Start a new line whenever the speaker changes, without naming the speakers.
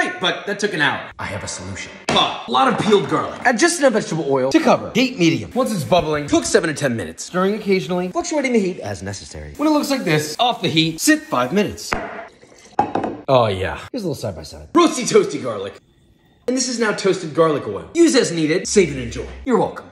Great, but that took an hour. I have a solution. Pot, a lot of peeled garlic. Add just enough vegetable oil to cover. Heat medium. Once it's bubbling, cook 7 to 10 minutes. Stirring occasionally, fluctuating the heat as necessary. When it looks like this, off the heat, sit 5 minutes. Oh yeah. Here's a little side by side. Roasty toasty garlic. And this is now toasted garlic oil. Use as needed, save and enjoy. You're welcome.